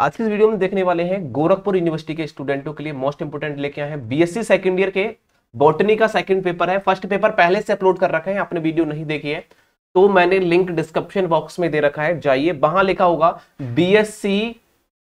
आज के इस वीडियो में देखने वाले हैं गोरखपुर यूनिवर्सिटी के स्टूडेंटों के लिए मोस्ट इंपोर्टेंट लेके आए हैं। बीएससी सेकंड ईयर के बॉटनी का सेकंड पेपर है। फ़र्स्ट पेपर पहले से अपलोड कर रखा है, आपने वीडियो नहीं देखी है। तो मैंने लिंक डिस्क्रिप्शन बॉक्स में दे रखा है। जाइए, वहाँ लिखा होगा बीएससी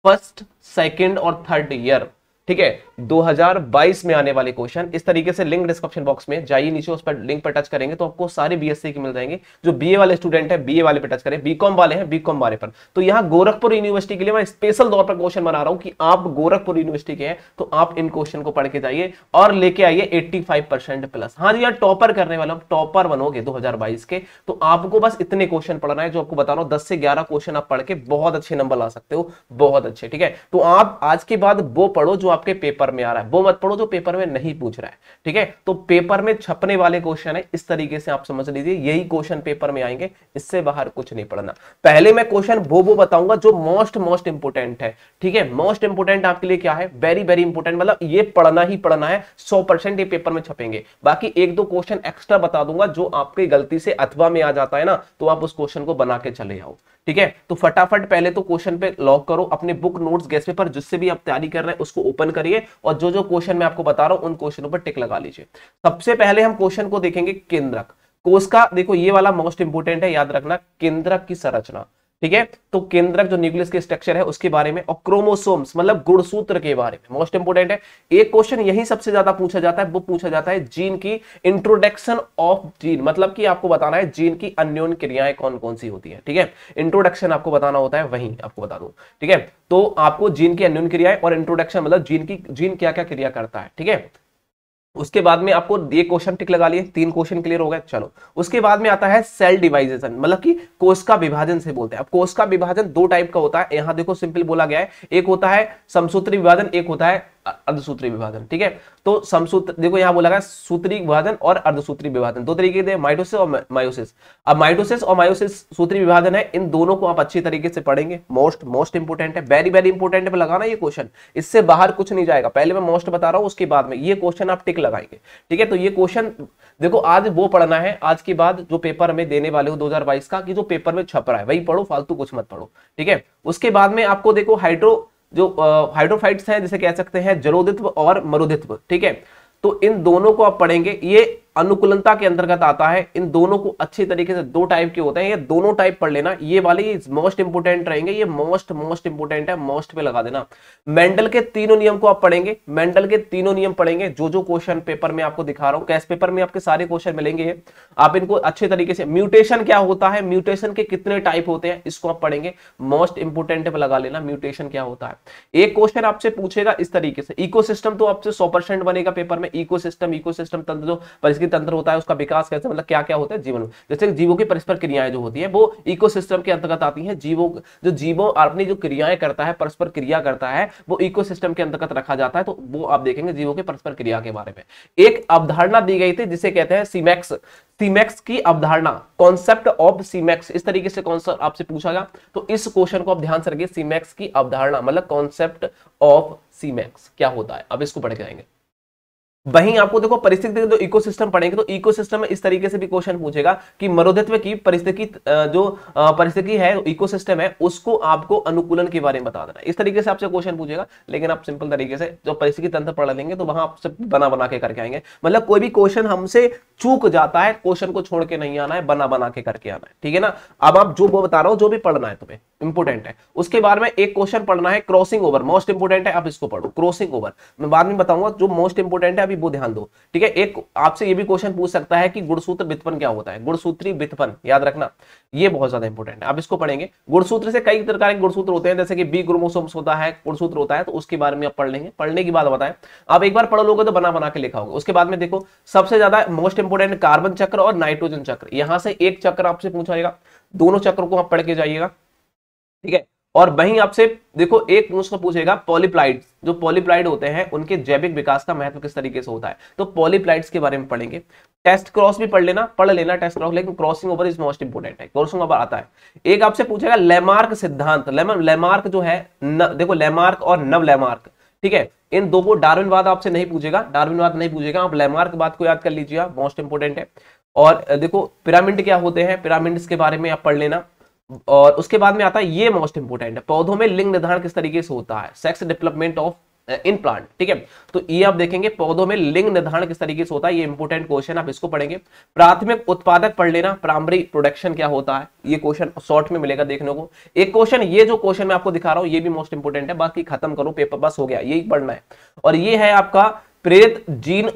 फ़र्स्ट सेकेंड और थर्ड ईयर ठीक है? 2022 में आने वाले क्वेश्चन, इस तरीके से लिंक डिस्क्रिप्शन बॉक्स में जाइए, नीचे उस पर लिंक पर टच करेंगे तो आपको सारे बीएससी के मिल जाएँगे, जो बीए वाले स्टूडेंट है बीए वाले पे टच करें बीकॉम वाले हैं बीकॉम वाले पर। तो यहाँ गोरखपुर यूनिवर्सिटी के लिए मैं स्पेशल तौर पर क्वेश्चन बना रहा हूँ कि आप गोरखपुर यूनिवर्सिटी के हैं तो आप इन क्वेश्चन को पढ़ के जाइए और लेके आइए एट्टी प्लस हाँ जी, यार टॉपर करने वाले टॉपर बनोगे दो हज़ार बाईस के तो आपको बस इतने क्वेश्चन पढ़ना है, जो आपको बता रहा हूँ, दस से ग्यारह क्वेश्चन आप पढ़ के बहुत अच्छे नंबर ला सकते हो, बहुत अच्छे, ठीक है? तो आप आज के बाद वो पढ़ो जो आपके पेपर में आ रहा है। वो मत पढ़ो जो पेपर में नहीं पूछ रहा है, ठीक है? तो पेपर में छपने वाले क्वेश्चन है, इस तरीके से आप समझ लीजिए, यही क्वेश्चन पेपर में आएँगे, इससे बाहर कुछ नहीं पढ़ना। पहले मैं क्वेश्चन वो वो बताऊँगा जो मोस्ट मोस्ट इंपोर्टेंट है, ठीक है? मोस्ट इंपोर्टेंट आपके लिए क्या है? वेरी वेरी इंपोर्टेंट मतलब ये पढ़ना ही पढ़ना है, सौ परसेंट ये पेपर में छपेंगे। बाकी एक दो क्वेश्चन एक्स्ट्रा बता दूँगा जो आपकी गलती से अथवा में आ जाता है ना तो आप उस क्वेश्चन को बना के चले जाओ ठीक है? तो फटाफट पहले तो क्वेश्चन पे लॉक करो, अपने बुक नोट्स गैस पेपर जिससे भी आप तैयारी कर रहे हैं, उसको ओपन करिए और जो जो क्वेश्चन मैं आपको बता रहा हूँ, उन क्वेश्चनों पर टिक लगा लीजिए। सबसे पहले हम क्वेश्चन को देखेंगे केंद्रक। कोष का, देखो ये वाला मोस्ट इंपोर्टेंट है, याद रखना, केंद्रक की संरचना। ठीक है? तो केंद्रक जो न्यूक्लियस के स्ट्रक्चर है, उसके बारे में और क्रोमोसोम्स मतलब गुणसूत्र के बारे में मोस्ट इंपोर्टेंट है। एक क्वेश्चन यही सबसे ज़्यादा पूछा जाता है, वो पूछा जाता है जीन की इंट्रोडक्शन ऑफ़ जीन मतलब कि आपको बताना है जीन की अन्योन क्रियाएँ कौन कौन सी होती है, ठीक है? इंट्रोडक्शन आपको बताना होता है, वही आपको बता दू, ठीक है? तो आपको जीन की अन्योन क्रियाएँ और इंट्रोडक्शन मतलब जीन की जीन क्या क्या क्रिया करता है, ठीक है? उसके बाद में आपको ये क्वेश्चन टिक लगा लिए, तीन क्वेश्चन क्लियर हो गए, चलो। उसके बाद में आता है सेल डिवाइजेशन मतलब कि कोष का विभाजन से बोलते हैं। अब कोष का विभाजन दो टाइप का होता है, यहाँ देखो सिंपल बोला गया है। एक होता है समसूत्री विभाजन, एक होता है अर्धसूत्री विभाजन, ठीक है? तो समसूत्र, देखो यहाँ बोला गया सूत्री विभाजन और अर्धसूत्री विभाजन, दो तरीके के माइटोसिस और मायोसिस अब माइटोसिस और मायोसिस सूत्री विभाजन है, इन दोनों को आप अच्छी तरीके से पढ़ेंगे। मोस्ट मोस्ट इंपोर्टेंट है, वेरी वेरी इंपोर्टेंट है लगाना ये क्वेश्चन, इससे बाहर कुछ नहीं जाएगा। पहले मैं मोस्ट बता रहा हूँ, उसके बाद में, ये क्वेश्चन आप टिक लगाएँगे, ठीक है? तो ये क्वेश्चन, देखो, आज वो पढ़ना है, आज के बाद जो पेपर में देने वाले हो 2022 का, कि जो पेपर में छप रहा है, वही पढ़ो, फालतू कुछ मत पढ़ो, ठीक है? उसके बाद में आपको देखो, हाइड्रो जो हाइड्रोफाइट्स हैं, जिसे कह सकते हैं जलोदित्व और मरुदित्व, ठीक है? तो इन दोनों को आप पढ़ेंगे, ये अनुकूलता के अंतर्गत आता है। इन दोनों को अच्छे तरीके से दो टाइप के होते हैं। ये दोनों टाइप पढ़ लेना। ये वाले मोस्ट इंपोर्टेंट रहेंगे। ये मोस्ट मोस्ट इंपोर्टेंट है। मोस्ट पे लगा देना। मेंडल के तीनों नियम को आप पढ़ेंगे। मेंडल के तीनों नियम पढ़ेंगे। जो जो क्वेश्चन पेपर में आपको दिखा रहा हूँ। कैश पेपर में आपके सारे क्वेश्चन मिलेंगे आप इनको अच्छे तरीके से म्यूटेशन क्या होता है? म्यूटेशन के कितने टाइप होते हैं? इसको आप पढ़ेंगे। मोस्ट इंपोर्टेंट पे लगा लेना। म्यूटेशन क्या होता है? एक क्वेश्चन आपसे पूछेगा इस तरीके से। इकोसिस्टम तो आपसे सौ बनेगा पेपर में। इकोसिस्टम इकोसिस्टम तंत्र जो परिस्थिति की तंत्र होता है, उसका विकास कैसे मतलब क्या क्या होता है जीवन जैसे जीवों की परस्पर क्रियाएँ जो होती है, वो इकोसिस्टम के अंतर्गत आती है। जीवों, जो जीवों, अपनी जो क्रियाएँ करता है, परस्पर क्रिया करता है, वो इकोसिस्टम के अंतर्गत रखा जाता है तो वो आप देखेंगे जीवों की परस्पर क्रिया के बारे में। एक अवधारणा दी गई थी, जिसे कहते हैं सीमैक्स सीमैक्स की अवधारणा कॉन्सेप्ट ऑफ़ सीमैक्स इस तरीके से कॉन्सेप्ट आपसे पूछा गया? तो इस क्वेश्चन को आप ध्यान से रखिए सीमैक्स की अवधारणा मतलब कॉन्सेप्ट ऑफ़ सीमैक्स क्या होता है? अब इसको पढ़ के आएँगे। वहीं आपको देखो परिस्थिति जो इकोसिस्टम पढ़ेंगे तो इकोसिस्टम में इस तरीके से भी क्वेश्चन पूछेगा कि मरुदित्व की परिस्थिति जो परिस्थिति है इकोसिस्टम है, उसको आपको अनुकूलन के बारे में बता देना इस तरीके से आपसे क्वेश्चन पूछेगा, लेकिन आप सिंपल तरीके से जो परिस्थिति तंत्र पढ़ लेंगे तो वहाँ आपसे बना बना के करके आएँगे। मतलब कोई भी क्वेश्चन हमसे चूक जाता है क्वेश्चन को छोड़ के नहीं आना है बना बना के करके आना है। ठीक है ना? अब आप जो बता रहा हूँ, जो भी पढ़ना है तुम्हें इंपोर्टेंट है। उसके बाद में एक क्वेश्चन पढ़ना है क्रॉसिंग ओवर मोस्ट इंपोर्टेंट है, आप इसको पढ़ो क्रॉसिंग ओवर मैं बाद में बताऊँगा, जो मोस्ट इंपोर्टेंट है, अभी वो ध्यान दो। ठीक है, एक आपसे ये भी क्वेश्चन पूछ सकता है कि गुणसूत्र वित्पन क्या होता है? गुणसूत्री वित्पन याद रखना, ये बहुत ज़्यादा इंपॉर्टेंट है। आप इसको पढ़ेंगे। गुणसूत्र से कई प्रकार के गुणसूत्र होते हैं, जैसे कि बी क्रोमोसोम्स होता है, गुणसूत्र होता है तो उसके बारे में आप पढ़ लेंगे। पढ़ने की बात बताएँ, आप एक बार पढ़ लोगे तो बना बना के लिखा होगा। उसके बाद में देखो, सबसे ज़्यादा मोस्ट इंपोर्टेंट कार्बन चक्र और नाइट्रोजन चक्र। यहाँ से एक चक्र आपसे पूछा जाएगा। दोनों चक्र को आप पढ़ के जाइएगा। ठीक है और वहीं आपसे देखो एक प्रश्न पूछेगा पॉलीप्लाइड जो पॉलीप्लाइड होते हैं उनके जैविक विकास का महत्व किस तरीके से होता है? तो पॉलीप्लाइड्स के बारे में पढ़ेंगे। टेस्ट क्रॉस भी पढ़ लेना पढ़ लेना टेस्ट क्रॉस लेकिन crossing over is most important है। क्रॉसिंग ओवर आता है। एक आपसे पूछेगा लेमार्क सिद्धांत लेमार्क जो है न, देखो लेमार्क और नव लेमार्क ठीक है? इन दो को डार्विनवाद आपसे नहीं पूछेगा डार्विनवाद नहीं पूछेगा आप लेमार्क बात को याद कर लीजिएगा मोस्ट इंपोर्टेंट है। और देखो पिरामिड क्या होते हैं? पिरामिड्स के बारे में आप पढ़ लेना। और उसके बाद में आता है ये मोस्ट इंपोर्टेंट है, पौधों में लिंग निर्धारण किस तरीके से होता है? Sex development of in plant ठीक है? तो ये आप देखेंगे, पौधों में लिंग निर्धारण किस तरीके से होता है? ये इंपोर्टेंट क्वेश्चन आप इसको पढ़ेंगे। प्राथमिक उत्पादक पढ़ लेना प्राइमरी प्रोडक्शन क्या होता है? ये क्वेश्चन शॉर्ट में मिलेगा देखने को। एक क्वेश्चन ये जो क्वेश्चन मैं आपको दिखा रहा हूँ, ये भी मोस्ट इंपोर्टेंट है। बाकी खत्म करो पेपर बस हो गया, यही पढ़ना है। और ये है आपका प्रेरित जीन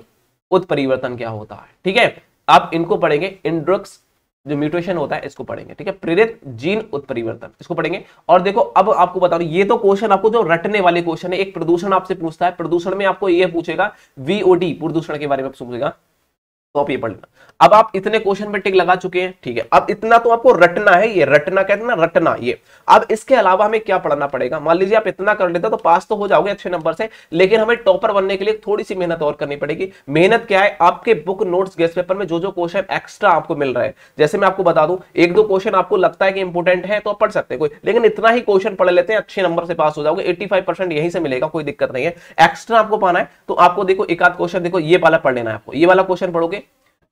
उत्परिवर्तन क्या होता है, ठीक है? आप इनको पढ़ेंगे इंड्रक्स जो म्यूटेशन होता है, इसको पढ़ेंगे, ठीक है? प्रेरित जीन उत्परिवर्तन, इसको पढ़ेंगे। और देखो, अब आपको बता रहा ये तो क्वेश्चन आपको जो रटने वाले क्वेश्चन है, एक प्रदूषण आपसे पूछता है। प्रदूषण में आपको ये पूछेगा वीओडी प्रदूषण के बारे में पूछेगा। आप पढ़ लेना अब आप इतने क्वेश्चन पे टिक लगा चुके हैं, ठीक है? अब इतना तो आपको रटना है ये, रटना कहते ना, रटना ये। अब इसके अलावा हमें क्या पढ़ना पड़ेगा? मान लीजिए आप इतना कर लेते तो पास तो हो जाओगे अच्छे नंबर से, लेकिन हमें टॉपर बनने के लिए थोड़ी सी मेहनत और करनी पड़ेगी। मेहनत क्या है? आपके बुक नोट्स गेस्ट पेपर में जो जो क्वेश्चन एक्स्ट्रा आपको मिल रहा है। जैसे मैं आपको बता दू, एक दो क्वेश्चन आपको लगता है कि इंपोर्टेंट है तो आप पढ़ सकते कोई। लेकिन इतना ही क्वेश्चन पढ़ लेते हैं, अच्छे नंबर से पास हो जाओगे एट्टी यहीं से मिलेगा, कोई दिक्कत नहीं है। एक्स्ट्रा आपको पाना है तो आपको देखो, एक आध क्वेश्चन देखो, ये वाला पढ़ लेना है आपको। ये वाला क्वेश्चन पढ़ोगे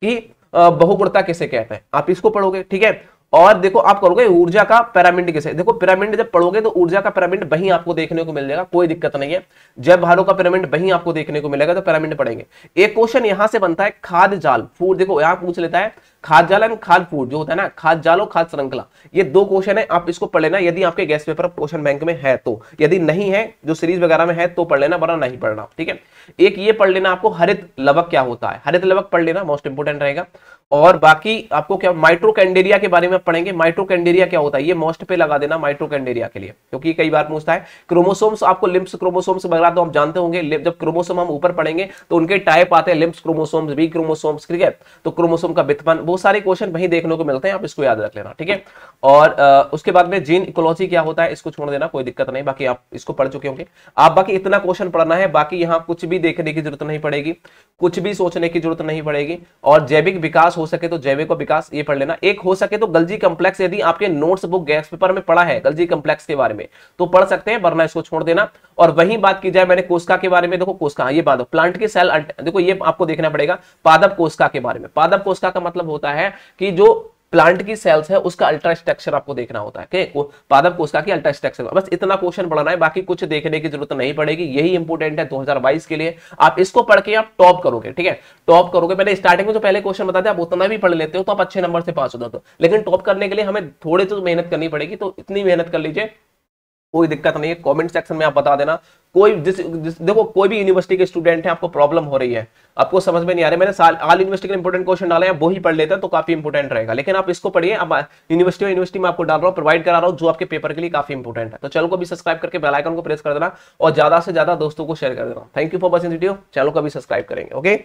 कि बहुगुणता किसे कहते हैं? आप इसको पढ़ोगे, ठीक है? और देखो, आप करोगे ऊर्जा का पिरामिड किसे? देखो, पिरामिड जब पढ़ोगे तो ऊर्जा का पिरामिड वहीं आपको देखने को मिल जाएगा, कोई दिक्कत नहीं है। जब भारों का पिरामिड वहीं आपको देखने को मिलेगा तो पिरामिड पढ़ेंगे। एक क्वेश्चन यहाँ से बनता है खाद जाल, फ़ूड। देखो, यहाँ पूछ लेता है खाद जाल एंड खाद फ़ूड, जो होता है ना खाद जाल और खाद श्रृंखला, ये दो क्वेश्चन है, आप इसको पढ़ लेना, यदि आपके गैस पेपर क्वेश्चन बैंक में है तो। यदि नहीं है, जो सीरीज़ वगैरह में है तो पढ़ लेना, वरना नहीं पढ़ना, ठीक है? एक ये पढ़ लेना आपको हरित लवक क्या होता है। हरित लवक पढ़ लेना मोस्ट इंपोर्टेंट रहेगा। और बाकी आपको क्या माइट्रोकैंडेरिया के बारे में पढ़ेंगे माइट्रोकैंडेरिया क्या होता है? ये मोस्ट पे लगा देना माइट्रोकैंडेरिया के लिए, क्योंकि कई बार पूछता है क्रोमोसोम्स आपको लिम्स क्रोमोसोम्स वगैरह तो आप जानते होंगे जब क्रोमोसोम हम ऊपर पढ़ेंगे तो उनके टाइप आते हैं लिम्स क्रोमोसोम्स बी क्रोमोसोम्स ठीक है? तो क्रोमोसोम का वित्तपन बहुत सारे क्वेश्चन वही देखने को मिलते हैं, आप इसको याद रख लेना, ठीक है? और उसके बाद में जीन इकोलॉजी क्या होता है, इसको छोड़ देना, कोई दिक्कत नहीं, बाकी आप इसको पढ़ चुके होंगे। आप बाकी इतना क्वेश्चन पढ़ना है, बाकी यहाँ कुछ भी देखने की ज़रूरत नहीं पड़ेगी, कुछ भी सोचने की ज़रूरत नहीं पड़ेगी, और जैविक विकास हो सके तो जैविक विकास ये पढ़ लेना। एक हो सके तो गलजी कंप्लेक्स यदि आपके नोट्स बुक गैस पेपर में पढ़ा है, गलजी कंप्लेक्स के बारे में तो पढ़ सकते हैं, वरना इसको छोड़ देना। और वही बात की जाए मैंने कोस्का के बारे में, देखो कोस्का, ये बात प्लांट के सेल देखो ये आपको देखना पड़ेगा, पादप कोस्का के बारे में। पादप कोस्का का मतलब होता है कि जो प्लांट की सेल्स है, उसका अल्ट्रास्ट्रक्चर आपको देखना होता है पादप कोशिका का अल्ट्रा स्ट्रक्चर बस इतना क्वेश्चन पढ़ना है, बाकी कुछ देखने की ज़रूरत नहीं पड़ेगी, यही इंपोर्टेंट है 2022 के लिए। आप इसको पढ़ के आप टॉप करोगे, ठीक है? टॉप करोगे, मैंने स्टार्टिंग में जो पहले क्वेश्चन बताते आप उतना भी पढ़ लेते हो तो आप अच्छे नंबर से पास हो जाते हो। लेकिन टॉप करने के लिए हमें थोड़ी तो मेहनत करनी पड़ेगी तो इतनी मेहनत कर लीजिए कोई दिक्कत नहीं है कमेंट सेक्शन में आप बता देना। कोई जिस, जिस देखो कोई भी यूनिवर्सिटी के स्टूडेंट है आपको प्रॉब्लम हो रही है। आपको समझ में नहीं आ रहा मैंने साल आल यूनिवर्सिटी के इंपोर्टेंट क्वेश्चन डाले हैं वो ही पढ़ लेते हैं तो काफ़ी इंपोर्टेंट रहेगा। लेकिन आप इसको पढ़िए आप यूनिवर्सिटी यूनिवर्सिटी में आपको डाल रहा हूँ प्रोवाइड करा रहा हूँ जो आपके पेपर के लिए काफ़ी इंपोर्टेंट है। तो चैनल को भी सब्सक्राइब करके बेलाइकन को प्रेस कर देना और ज़्यादा से ज़्यादा दोस्तों को शेयर कर देना। Thank you for watching video channel को भी सब्सक्राइब करेंगे ओके